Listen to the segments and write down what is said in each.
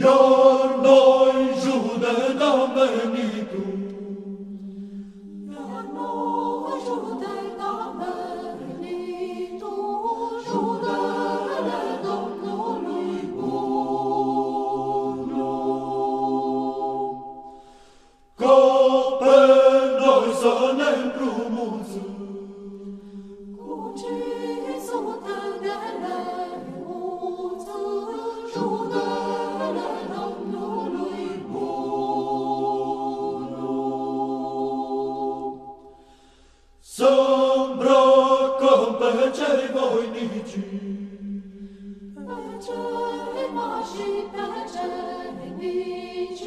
iar noi jude judecăm venitul. Iar noi jude judecăm venitul, judele Domnului bunul. Ca pe noi să ne Acere voinici Acere mași, acere mici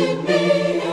to me.